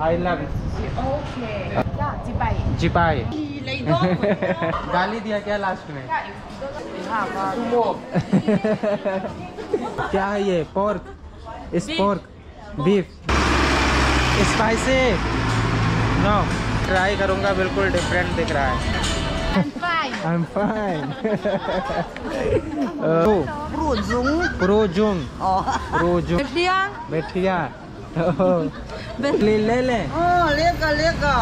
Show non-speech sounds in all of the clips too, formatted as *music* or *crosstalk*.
I love Okay. Yeah, chị bảy. चिपाई Lấy đốt. गाली दिया क्या लास्ट में क्या है ये pork pork beef spicy no try करूँगा बिल्कुल डिफरेंट दिख रहा है I'm fine. I'm fine. *laughs* Brujung. प्रोजुंग Oh. प्रोजुंग Dia. बैठिया *laughs* ले ले ले। Oh, lega lega.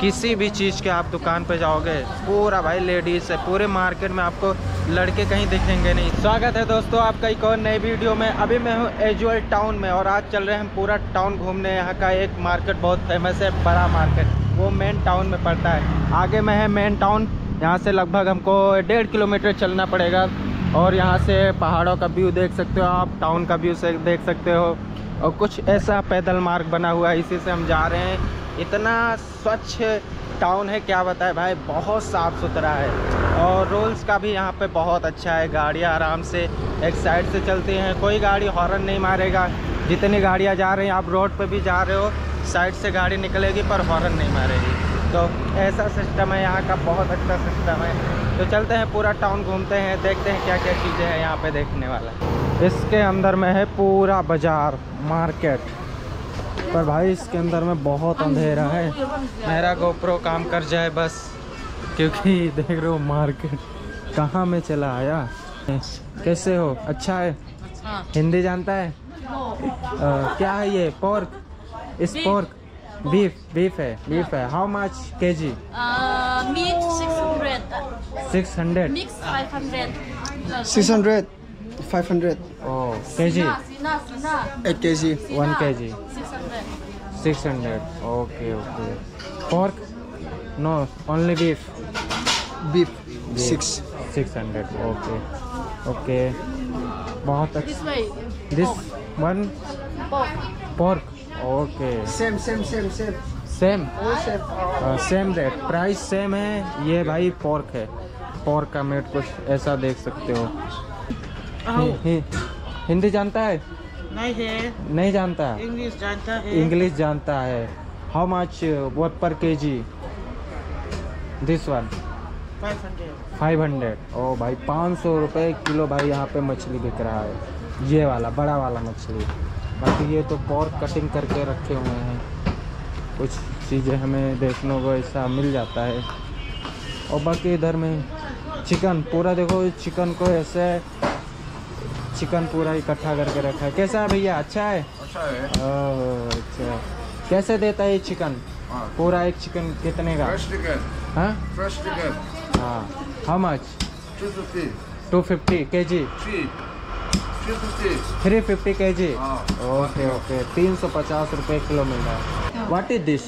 किसी भी चीज़ के आप दुकान पे जाओगे पूरा भाई लेडीज़ है पूरे मार्केट में आपको लड़के कहीं दिखेंगे नहीं। स्वागत है दोस्तों आपका एक और नई वीडियो में। अभी मैं हूँ एजुअल टाउन में और आज चल रहे हैं हम पूरा टाउन घूमने। यहाँ का एक मार्केट बहुत फ़ेमस है बड़ा मार्केट। वो मेन टाउन में पड़ता है। आगे में है मेन टाउन यहाँ से लगभग हमको डेढ़ किलोमीटर चलना पड़ेगा। और यहाँ से पहाड़ों का व्यू देख सकते हो आप टाउन का व्यू से देख सकते हो। और कुछ ऐसा पैदल मार्ग बना हुआ है, इसी से हम जा रहे हैं। इतना स्वच्छ टाउन है, क्या बताए भाई, बहुत साफ़ सुथरा है। और रोल्स का भी यहाँ पे बहुत अच्छा है, गाड़ियाँ आराम से एक साइड से चलती हैं। कोई गाड़ी हॉर्न नहीं मारेगा। जितनी गाड़ियाँ जा रही हैं, आप रोड पे भी जा रहे हो साइड से गाड़ी निकलेगी पर हॉर्न नहीं मारेगी। तो ऐसा सिस्टम है, यहाँ का बहुत अच्छा सिस्टम है। तो चलते हैं पूरा टाउन घूमते हैं देखते हैं क्या क्या चीज़ें हैं यहाँ पे देखने वाला। इसके अंदर में है पूरा बाज़ार मार्केट पर भाई इसके अंदर में बहुत अंधेरा है। मेरा गोप्रो काम कर जाए बस क्योंकि *laughs* देख रहे हो मार्केट कहाँ में चला आया? कैसे हो? अच्छा है? हिंदी जानता है? अ, क्या है ये? पोर्क इस पोर्क बीफ बीफ है बीफ है. How much K G Uh, meat 600, six hundred mix 500. Uh, 600 500 oh K G Sina, Sina, Sina. 8 kg. One K G 600. Six hundred okay okay pork no only beef beef. 6 six hundred okay okay बहुत This अच्छा way. This one Pork. Pork okay same same same same. Same same rate price same है ये भाई pork है. Pork का met कुछ ऐसा देख सकते हो. हि- हि- हिंदी जानता है? नहीं है। नहीं जानता? इंग्लिश जानता है। इंग्लिश जानता है. हाउ मच what पर K G this one five hundred oh भाई पाँच सौ रुपये किलो भाई यहाँ पे मछली बिक रहा है. ये वाला बड़ा वाला मछली. बाकी ये तो पोर्क कटिंग करके रखे हुए हैं। कुछ चीज़ें हमें देखने को ऐसा मिल जाता है। और बाकी इधर में चिकन पूरा देखो चिकन को ऐसे चिकन पूरा इकट्ठा करके रखा है। कैसा है भैया? अच्छा है? अच्छा है। ओह अच्छा। कैसे देता है ये चिकन हाँ। पूरा एक चिकन कितने का? फ्रेश चिकन हाँ? फ्रेश चिकन हाँ। How much two fifty two fifty K G three fifty K ji. Okay okay. तीन सौ पचास रुपये किलो मिल रहा है। What is this.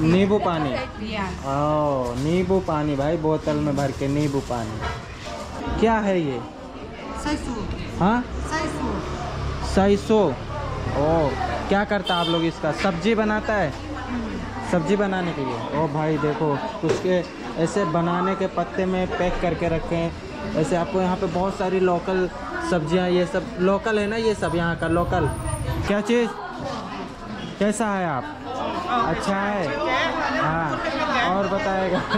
नींबू पानी। ओ नींबू पानी भाई बोतल में भर के नींबू पानी। क्या है ये? हाँ. सैसो। ओ क्या करता है आप लोग इसका? सब्ज़ी बनाता है? सब्ज़ी बनाने के लिए। ओ भाई देखो उसके ऐसे बनाने के पत्ते में पैक करके रखे हैं। ऐसे आपको यहाँ पे बहुत सारी लोकल सब्ज़ियाँ ये सब लोकल है ना ये सब यहाँ का लोकल क्या चीज़? कैसा है आप? अच्छा है? हाँ और बताएगा। *laughs*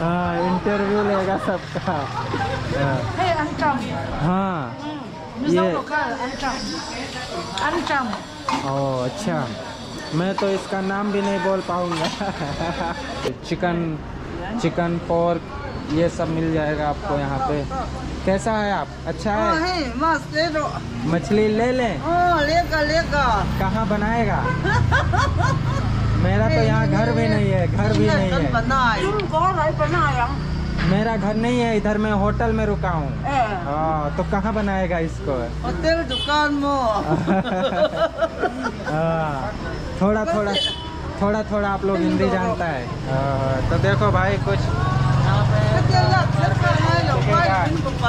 हाँ इंटरव्यू लेगा सबका। हाँ. हाँ ये. ओ अच्छा। मैं तो इसका नाम भी नहीं बोल पाऊँगा। चिकन चिकन पोर्क ये सब मिल जाएगा आपको यहाँ पे। कैसा है आप? अच्छा Oh, है hey, mas dedo. मछली ले लें? Oh, lega lega. कहाँ बनाएगा? *laughs* मेरा तो यहाँ घर भी नहीं है घर भी नहीं है। मेरा घर नहीं है इधर मैं होटल में रुका हूँ। हाँ तो कहाँ बनाएगा इसको? hotel दुकान mo. *laughs* हाँ, थोड़ा थोड़ा थोड़ा थोड़ा आप लोग हिंदी जानता है। हाँ, तो देखो भाई कुछ.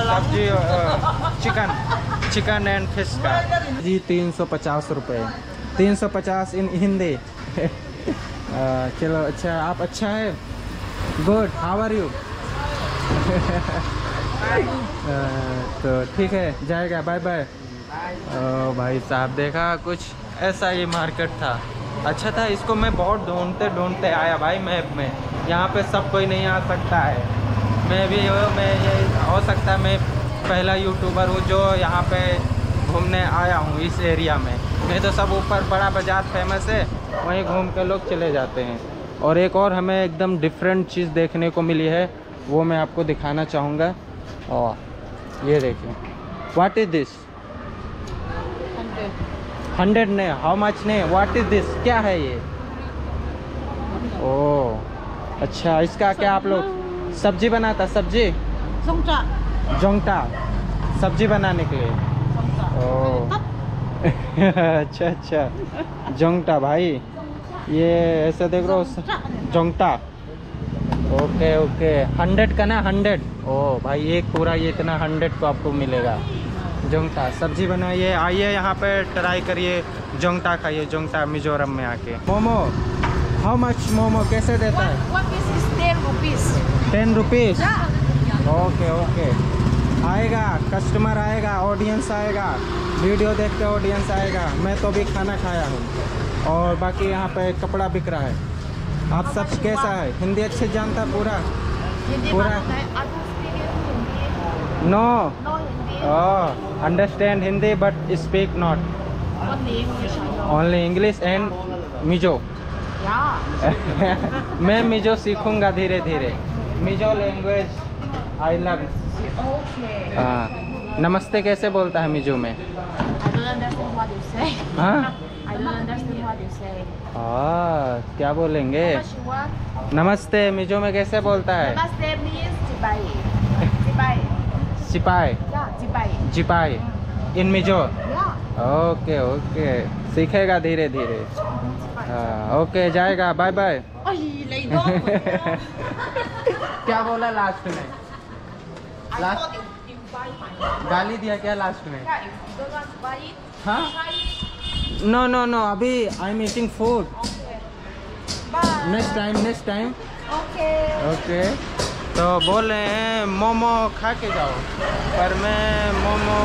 सब्ज़ी चिकन चिकन एंड फ़िश का। जी तीन सौ पचास रुपये। तीन सौ पचास इन हिंदी। *laughs* चलो अच्छा आप अच्छा है? गुड हाउ आर यू *laughs* तो ठीक है जाएगा बाय बाय भाई साहब देखा कुछ ऐसा ही मार्केट था। अच्छा था इसको मैं बहुत ढूंढते ढूंढते आया भाई मैप में। यहाँ पे सब कोई नहीं आ सकता है। मैं भी मैं ये हो सकता है मैं पहला यूट्यूबर हूँ जो यहाँ पे घूमने आया हूँ इस एरिया में। नहीं तो सब ऊपर बड़ा बाज़ार फ़ेमस है वहीं घूम के लोग चले जाते हैं। और एक और हमें एकदम डिफरेंट चीज़ देखने को मिली है वो मैं आपको दिखाना चाहूँगा। और ये देखिए वाट इज़ दिस हंड्रेड ने हाउ मच ने? वाट इज़ दिस क्या है ये? ओ अच्छा इसका क्या आप लोग? सब्ज़ी बनाता सब्ज़ी? जोंगटा। सब्ज़ी बनाने के लिए। ओ *laughs* अच्छा अच्छा। जोंगटा भाई। ये ऐसे देख रहे हो? जोंगटा। Okay okay. हंड्रेड का ना हंड्रेड? ओ भाई एक पूरा ये इतना हंड्रेड को आपको मिलेगा। जोंगटा सब्ज़ी बनाइए आइए यहाँ पे ट्राई करिए। जोंगटा खाइए जोंगटा मिजोरम में आके। मोमो हाउ मच मोमो कैसे देता है? One piece is 10 rupees. Ten rupees okay okay. आएगा कस्टमर आएगा ऑडियंस आएगा। वीडियो देख के ऑडियंस आएगा। मैं तो भी खाना खाया हूँ। और बाकी यहाँ पे कपड़ा बिक रहा है। आप सब कैसा है? हिंदी अच्छे जानता पूरा? पूरा? No understand Hindi but speak not only English and Mizo मैं मिजो सीखूँगा धीरे धीरे। मिजो लैंग्वेज आई लव नमस्ते कैसे बोलता है मिजो में? आई *laughs* Ah, क्या बोलेंगे? नमस्ते मिजो में कैसे बोलता है? नमस्ते सिपाही सिपाही इन मिजो। Okay okay. सीखेगा धीरे धीरे। हाँ, ओके जाएगा। Bye bye. क्या बोला लास्ट में? लास्ट गाली दिया क्या लास्ट में? नो नो नो अभी I am eating food. Next time next time Okay. Okay तो बोल रहे हैं मोमो खा के जाओ पर मैं मोमो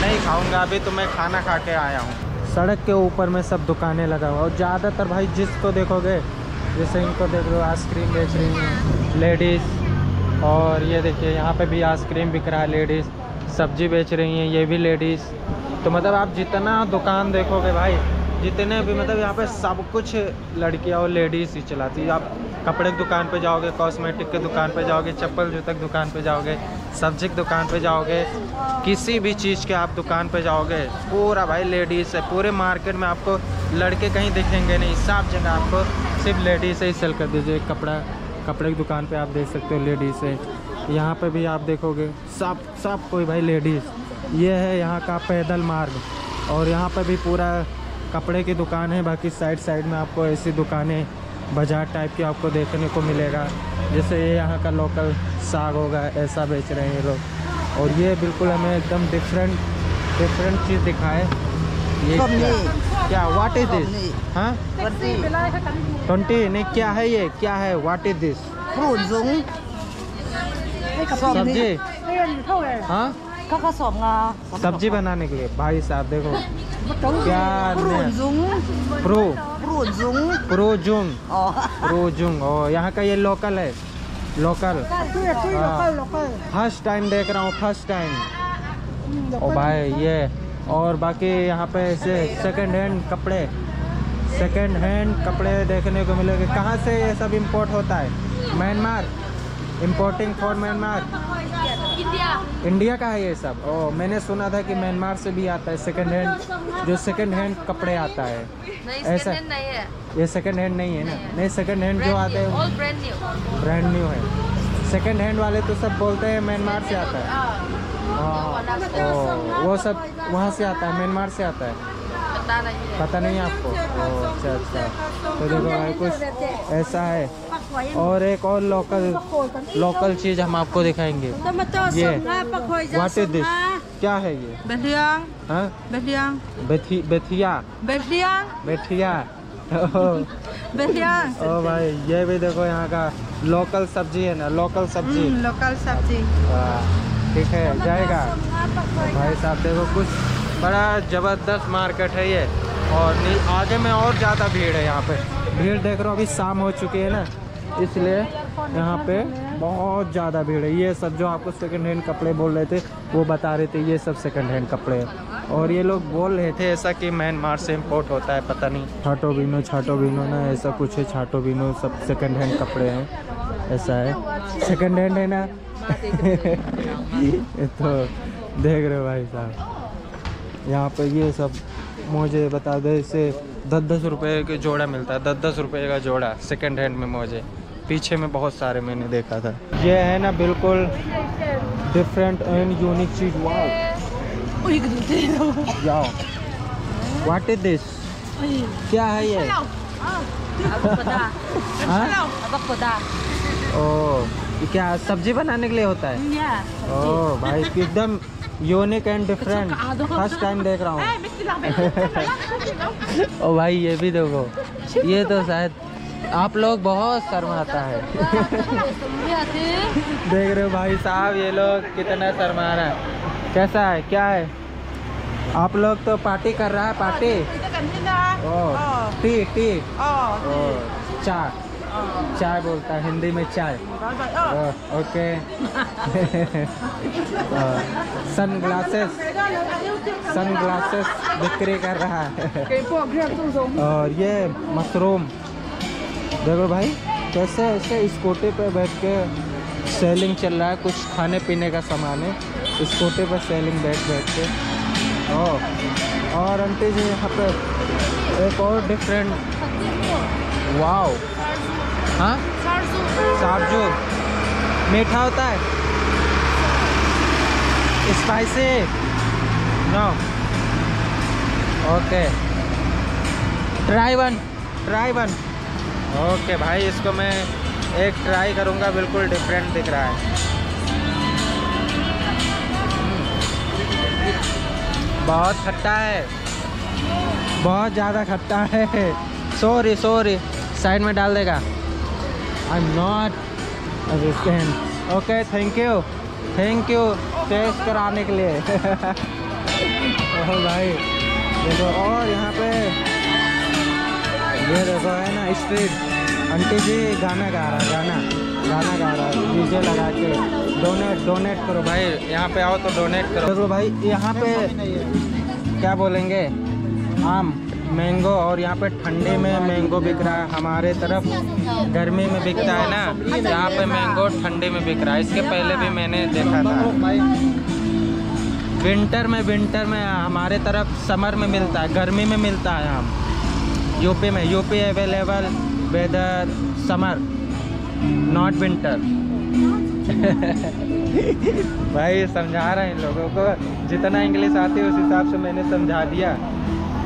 नहीं खाऊँगा अभी तो मैं खाना खा के आया हूँ। सड़क के ऊपर में सब दुकानें लगा हुआ और ज़्यादातर भाई जिसको देखोगे जैसे इनको देख लो आइसक्रीम बेच रही हैं लेडीज़। और ये देखिए यहाँ पे भी आइसक्रीम बिक रहा है लेडीज़। सब्ज़ी बेच रही हैं ये भी लेडीज़। तो मतलब आप जितना दुकान देखोगे भाई, जितने भी मतलब यहाँ पे सब कुछ लड़कियाँ और लेडीज़ ही चलाती है। आप कपड़े की दुकान पे जाओगे कॉस्मेटिक की दुकान पे जाओगे, चप्पल जूते की दुकान पे जाओगे, सब्ज़ी की दुकान पे जाओगे, किसी भी चीज़ के आप दुकान पे जाओगे, पूरा भाई लेडीज़ है। पूरे मार्केट में आपको लड़के कहीं दिखेंगे नहीं, सब जगह आपको सिर्फ़ लेडीज़ से ही सेल कर दीजिए। कपड़ा, कपड़े की दुकान पर आप देख सकते हो लेडीज़ से। यहाँ पर भी आप देखोगे, सब सब कोई भाई लेडीज़ ये है यहाँ का पैदल मार्ग और यहाँ पर भी पूरा कपड़े की दुकान है बाकी साइड साइड में आपको ऐसी दुकानें बाज़ार टाइप की आपको देखने को मिलेगा। जैसे ये यहाँ का लोकल साग होगा ऐसा बेच रहे हैं ये लोग। और ये बिल्कुल हमें एकदम डिफरेंट डिफरेंट चीज़ दिखाए। ये क्या, व्हाट इज़ दिस हाँ? ट्वेंटी नहीं क्या है ये? क्या है? व्हाट इज़ दिस सब्ज़ी। हाँ? सब्ज़ी बनाने के लिए। भाई साहब देखो। क्या. प्रो। dũng. प्रोजुंग प्रोजुंग ओ। यहाँ का ये लोकल है। लोकल फ़र्स्ट टाइम देख रहा हूँ फ़र्स्ट टाइम ओ भाई ये। और बाकी यहाँ पे ऐसे सेकंड हैंड कपड़े। सेकंड हैंड कपड़े देखने को मिलेंगे। कहाँ से ये सब इंपोर्ट होता है? Myanmar importing for Myanmar India. India का है ये सब। ओ मैंने सुना था कि म्यांमार से भी आता है सेकंड हैंड जो सेकंड हैंड कपड़े आता है। नहीं ऐसा- नहीं है। ये सेकंड हैंड नहीं है ना? नहीं सेकंड हैंड जो आते हैं ब्रांड न्यू है। सेकंड हैंड वाले तो सब बोलते हैं म्यांमार से आता है। हाँ। वो सब वहाँ से आता है म्यांमार से आता है। पता नहीं है। पता नहीं आपको? अच्छा अच्छा। तो देखो भाई कुछ ऐसा है। और एक और लोकल लोकल चीज़ हम आपको दिखाएँगे। ये व्हाट इज़ दिस क्या है ये? riêng. हाँ? बेथिया *laughs* ओ, भाई ये भी देखो यहाँ का लोकल सब्ज़ी है ना लोकल सब्ज़ी। लोकल सब्ज़ी. ठीक है जाएगा। भाई साहब देखो कुछ बड़ा ज़बरदस्त मार्केट है ये। और आगे में और ज़्यादा भीड़ है यहाँ पे। भीड़ देख रहे हो, अभी शाम हो चुकी है ना। इसलिए यहाँ पे बहुत ज़्यादा भीड़ है। ये सब जो आपको सेकंड हैंड कपड़े बोल रहे थे, वो बता रहे थे, ये सब सेकंड हैंड कपड़े हैं। और ये लोग बोल रहे थे ऐसा कि म्यांमार से इम्पोर्ट होता है, पता नहीं। छाटो बीनो छाटो बीनो ना, ऐसा कुछ है, छाटो बीनो सब सेकंड हैंड कपड़े हैं। ऐसा है। सेकंड हैंड है ना? *laughs* तो देख रहे हो भाई साहब। यहाँ पे ये सब मुझे बता दे इससे दस दस रुपये के जोड़ा मिलता है दस दस रुपये का जोड़ा सेकंड हैंड में मुझे पीछे में बहुत सारे मैंने देखा था। ये है ना बिल्कुल डिफरेंट एंड यूनिक चीज़। वाओ जाओ व्हाट इज़ दिस क्या है ये? *laughs* हाँ? ओ क्या सब्ज़ी बनाने के लिए होता है? ओ भाई एकदम unique and different first time देख रहा हूँ। *laughs* ओ भाई ये भी देखो। ये तो शायद आप लोग बहुत शर्माता है। *laughs* देख रहे हो भाई साहब ये लोग कितना शर्मा रहा है। कैसा है? क्या है? आप लोग तो पार्टी कर रहा है party? Oh tea tea oh चाय चाय बोलता है हिंदी में चाय। Okay. Sunglasses sunglasses बिक्री कर रहा है। और ये मशरूम। देखो भाई कैसे ऐसे स्कूटी पे बैठ के सेलिंग चल रहा है कुछ खाने पीने का सामान है। स्कूटी पर सेलिंग बैठ बैठ के। ओ और आंटी जी यहाँ पर एक और डिफरेंट वाओ हाँ? साबजू मीठा होता है? Spicy no okay try one try one okay भाई इसको मैं एक ट्राई करूँगा बिल्कुल डिफरेंट दिख रहा है। बहुत खट्टा है। बहुत ज़्यादा खट्टा है। सॉरी सॉरी साइड में डाल देगा। I am not understand okay thank you thank you taste कराने के लिए. ओह *laughs* भाई. देखो, और यहाँ पे ये देखो, है ना स्ट्रीट आंटी जी गाना गा रहा है, गाना. गाना गा रहा है. डीजे लगा के. डोनेट डोनेट करो. भाई, यहाँ पे आओ तो डोनेट करो. देखो भाई, यहाँ पे क्या बोलेंगे? आम. मैंगो और यहाँ पे ठंडे में मैंगो बिक रहा है हमारे तरफ़। गर्मी में बिकता है ना, यहाँ पे मैंगो ठंडे में बिक रहा है। इसके पहले भी मैंने देखा था। विंटर में विंटर में हमारे तरफ़ समर में मिलता है, गर्मी में मिलता है हम यूपी में, UP available weather summer not winter *laughs* भाई, समझा रहे हैं इन लोगों को। जितना इंग्लिश आती है, उस हिसाब से मैंने समझा दिया।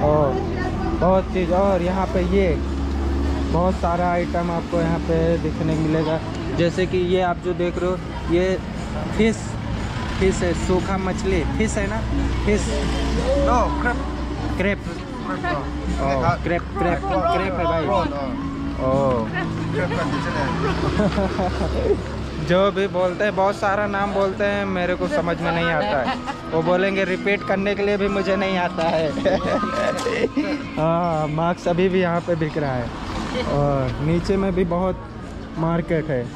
और बहुत चीज़ और यहाँ पे ये बहुत सारा आइटम आपको यहाँ पे देखने को मिलेगा जैसे कि ये आप जो देख रहे हो ये फ़िश फ़िश है सूखा मछली फ़िश है ना fish crab. Crab Crab. Crab crab crab है भाई. ओ. *laughs* जो भी बोलते हैं, बहुत सारा नाम बोलते हैं, मेरे को समझ में नहीं आता है। वो बोलेंगे रिपीट करने के लिए भी मुझे नहीं आता है। *laughs* हाँ मार्क्स अभी भी यहाँ पे बिक रहा है। और नीचे में भी बहुत मार्केट है।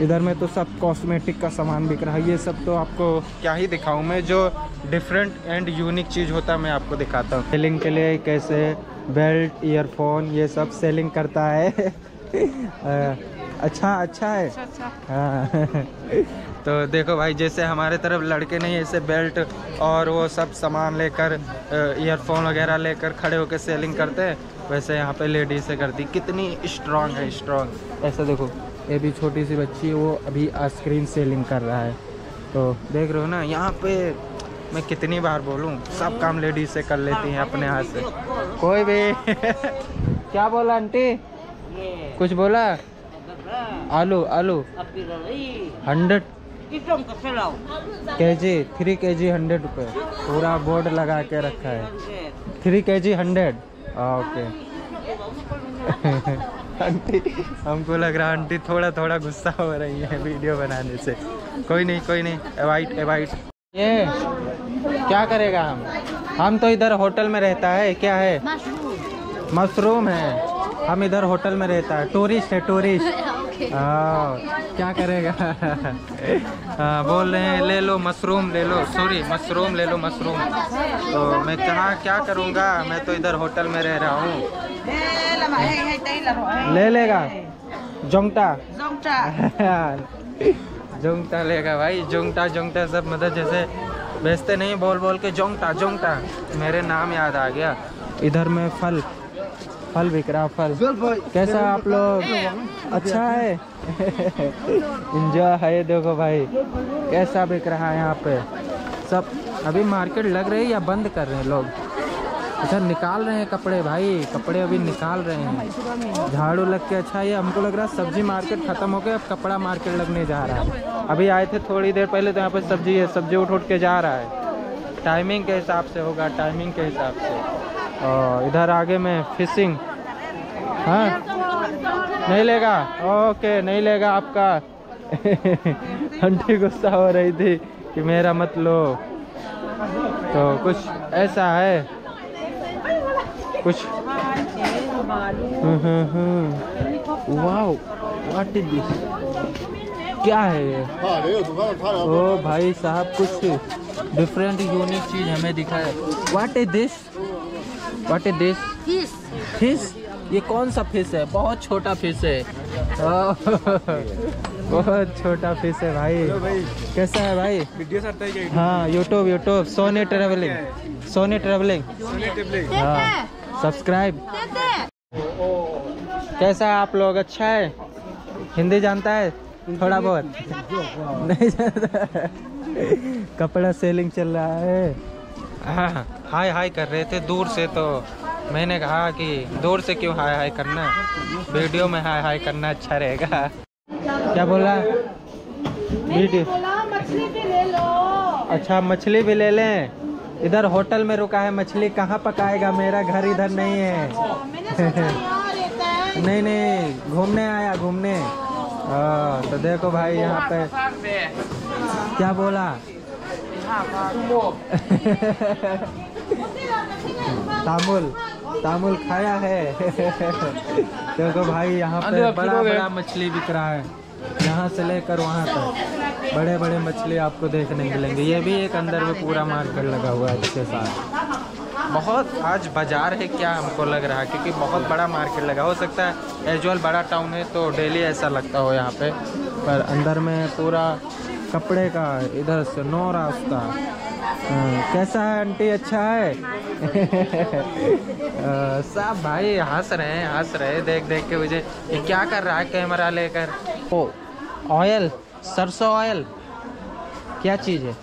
इधर में तो सब कॉस्मेटिक का सामान बिक रहा है। ये सब तो आपको क्या ही दिखाऊँ मैं, जो डिफरेंट एंड यूनिक चीज़ होता है, मैं आपको दिखाता हूँ। सेलिंग के लिए कैसे बेल्ट ईयरफोन ये सब सेलिंग करता है। *laughs* अच्छा अच्छा है। हाँ। *laughs* तो देखो भाई जैसे हमारे तरफ़ लड़के नहीं ऐसे बेल्ट और वो सब सामान लेकर ईयरफोन वगैरह लेकर खड़े होकर सेलिंग करते हैं वैसे यहाँ पे लेडीज़ से करती। कितनी स्ट्रांग है स्ट्रांग ऐसा देखो ये भी छोटी सी बच्ची है वो अभी आइसक्रीम सेलिंग कर रहा है। तो देख रहे हो ना यहाँ पे मैं कितनी बार बोलूँ सब काम लेडीज़ से कर लेती हैं अपने हाथ से। कोई भी। *laughs* क्या बोला आंटी? कुछ बोला? आलू आलू। हंड्रेड। के जी थ्री के जी हंड्रेड रुपये। पूरा बोर्ड लगा के रखा है। थ्री के जी हंड्रेड ओके। *laughs* आंटी हमको लग रहा आंटी थोड़ा थोड़ा गुस्सा हो रही है वीडियो बनाने से। कोई नहीं कोई नहीं। अवाइड अवाइड ये क्या करेगा हम? हम तो इधर होटल में रहता है क्या है? मशरूम है। हम इधर होटल में रहता है। टूरिस्ट है टूरिस्ट *laughs* हाँ क्या करेगा? *laughs* हाँ, बोल रहे हैं ले लो मशरूम ले लो सॉरी मशरूम ले लो मशरूम। तो मैं कहा क्या करूँगा? मैं तो इधर होटल में रह रहा हूँ। ले लेगा? जोंगटा। जोंगटा। *laughs* लेगा भाई जोंगटा जोंगटा सब मतलब जैसे बेचते नहीं बोल बोल के जोंगटा जोंगटा। मेरे नाम याद आ गया। इधर में फल फल बिक रहा फल। कैसा आप लोग? अच्छा है? इंजॉय है देखो भाई। कैसा बिक रहा है यहाँ पे? सब अभी मार्केट लग रही है या बंद कर रहे हैं लोग? इधर निकाल रहे हैं कपड़े भाई। कपड़े अभी निकाल रहे हैं। झाड़ू लग के अच्छा ये हमको लग रहा है सब्ज़ी मार्केट खत्म हो गया अब कपड़ा मार्केट लगने जा रहा है। अभी आए थे थोड़ी देर पहले तो यहाँ पे सब्ज़ी है सब्ज़ी उठ उठ के जा रहा है। टाइमिंग के हिसाब से होगा टाइमिंग के हिसाब से। और इधर आगे में फिशिंग। हाँ? नहीं लेगा? ओके, नहीं लेगा आपका। *laughs* आंटी गुस्सा हो रही थी कि मेरा मत लो। तो कुछ ऐसा है? कुछ? वाओ व्हाट इज़ दिस क्या है ये? ओ भाई साहब, कुछ डिफरेंट यूनिक चीज़ हमें दिखा है। What is this what is this Fish. Fish? ये कौन सा फ़िश है? बहुत छोटा फ़िश है। बहुत छोटा फ़िश है भाई। कैसा है भाई? वीडियो है हाँ YouTube YouTube Soni travelling Soni travelling हाँ सब्सक्राइब कैसा है आप लोग? अच्छा है? हिंदी जानता है? थोड़ा बहुत। नहीं जानता कपड़ा सेलिंग चल रहा है। हाँ *laughs* हाय हाय कर रहे थे दूर से तो मैंने कहा कि दूर से क्यों हाय हाय करना? वीडियो में हाय हाय करना अच्छा रहेगा। क्या बोला? वीडियो। मछली भी ले लो। अच्छा मछली भी ले लें। इधर होटल में रुका है मछली कहाँ पकाएगा? मेरा घर इधर नहीं है। *laughs* नहीं नहीं घूमने आया घूमने। हाँ, तो देखो भाई यहाँ पे। क्या बोला? तामुल तामुल खाया है। देखो भाई यहाँ पे बड़ा बड़ा मछली बिक रहा है। यहाँ से लेकर वहाँ तक। बड़े बड़े मछली आपको देखने मिलेंगे। ये भी एक अंदर में पूरा मार्केट लगा हुआ है इसके साथ। बहुत आज बाज़ार है क्या हमको लग रहा है? क्योंकि बहुत बड़ा मार्केट लगा। हो सकता है एजुअल बड़ा टाउन है तो डेली ऐसा लगता हो यहाँ पे। पर अंदर में पूरा कपड़े का इधर से नौ रास्ता। हाँ, कैसा है आंटी? अच्छा है? *laughs* साहब भाई हंस रहे हैं हंस रहे हैं। देख देख के मुझे ये क्या कर रहा है कैमरा लेकर? ओ ऑयल सरसों ऑयल क्या चीज़ है?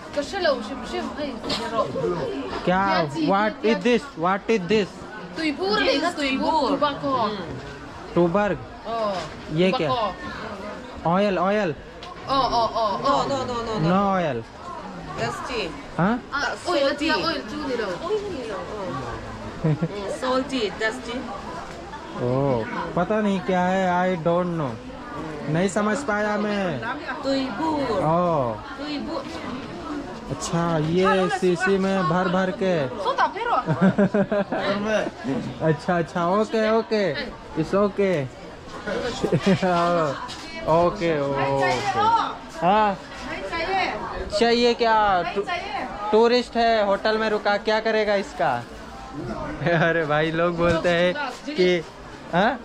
क्या? What is this what is this Tuborg. ये क्या? Oil oil Oh, oh, oh, oh. No, no, no, no. No oil. That's tea. Huh? Uh, oil, salty. Oil, oil, too little. Oil, little. Oh. mm, salty, dusty. Oh, पता नहीं क्या है I don't know नहीं समझ पाया मैं ओ अच्छा ये शीशी में भर भर के अच्छा अच्छा okay okay it's okay okay okay. हाँ। चाहिए। क्या? टूरिस्ट है होटल में रुका क्या करेगा इसका? अरे भाई लोग बोलते हैं कि हाँ?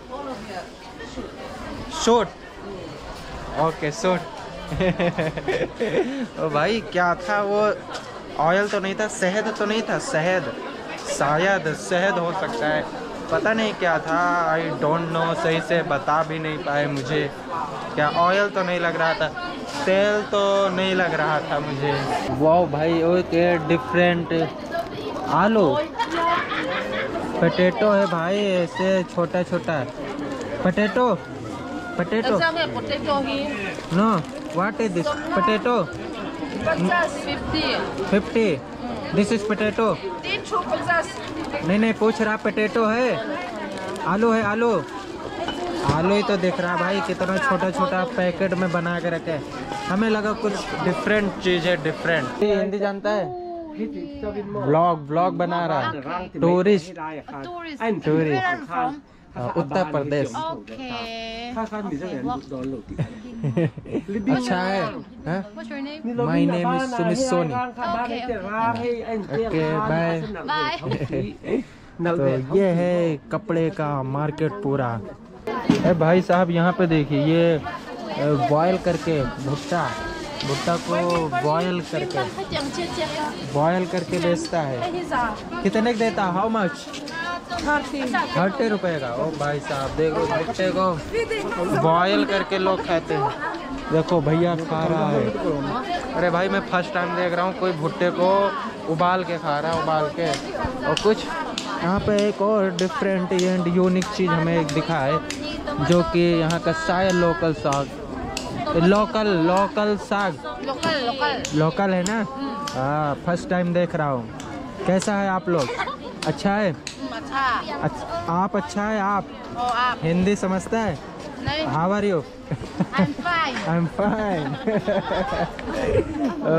शूट। Okay shoot. *laughs* ओ भाई क्या था वो? ऑयल तो नहीं था शहद तो नहीं था शहद। शायद शहद हो सकता है। पता नहीं क्या था। आई डोंट नो सही से बता भी नहीं पाए मुझे। क्या ऑयल तो नहीं लग रहा था। तेल तो नहीं लग रहा था मुझे। वाह भाई ओके डिफरेंट आलू पटेटो है भाई ऐसे छोटा छोटा potato potato 上面 potato here，नो what is this potato fifty this is potato Dito 50。नहीं नहीं पूछ रहा पटेटो है। आलू है आलू। आलू ही तो दिख रहा है भाई कितना छोटा छोटा पैकेट में बना के रखे। हमें लगा कुछ डिफरेंट चीज़ है डिफरेंट हिंदी जानता है? ब्लॉग ब्लॉग बना रहा। है टूरिस्ट टूरिस्ट? उत्तर प्रदेश. *laughs* अच्छा है हाँ? Your name? My name is Sumit Soni. Okay, okay. Okay, bye. Bye. *laughs* तो ये है कपड़े का मार्केट पूरा ए भाई साहब यहाँ पे देखिए ये बॉयल करके भुट्टा भुट्टा को बॉयल करके बॉयल करके बेचता है कितने देता हाउ मच थर्टी। रुपए का। ओ भाई साहब देखो भुट्टे को। बॉयल करके लोग खाते हैं। देखो भैया खा रहा है। अरे भाई मैं फ़र्स्ट टाइम देख रहा हूँ कोई भुट्टे को उबाल के खा रहा है उबाल के। और कुछ यहाँ पे एक और डिफरेंट एंड यूनिक चीज़ हमें एक दिखा है जो कि यहाँ का शायद लोकल साग। लोकल लोकल साग। Local, local. लोकल है ना? हाँ फ़र्स्ट टाइम देख रहा हूँ। कैसा है आप लोग? अच्छा है? अच्छा अच्छा, आप अच्छा है आप? ओ आप। हिंदी समझता है? नहीं। How are you I'm fine. I am fine ओ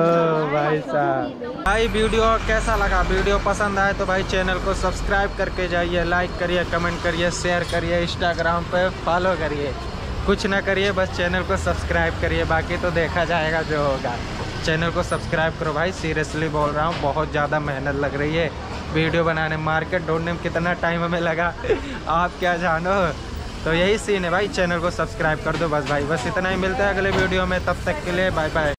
भाई साहब। भाई वीडियो कैसा लगा? वीडियो पसंद आए तो भाई चैनल को सब्सक्राइब करके जाइए लाइक करिए कमेंट करिए शेयर करिए इंस्टाग्राम पे फॉलो करिए। कुछ ना करिए बस चैनल को सब्सक्राइब करिए बाकी तो देखा जाएगा जो होगा। चैनल को सब्सक्राइब करो भाई सीरियसली बोल रहा हूँ बहुत ज़्यादा मेहनत लग रही है। वीडियो बनाने, मार्केट ढूँढने में कितना टाइम हमें लगा। आप क्या जानो? तो यही सीन है भाई चैनल को सब्सक्राइब कर दो बस भाई। बस इतना ही, मिलता है अगले वीडियो में, तब तक के लिए बाय बाय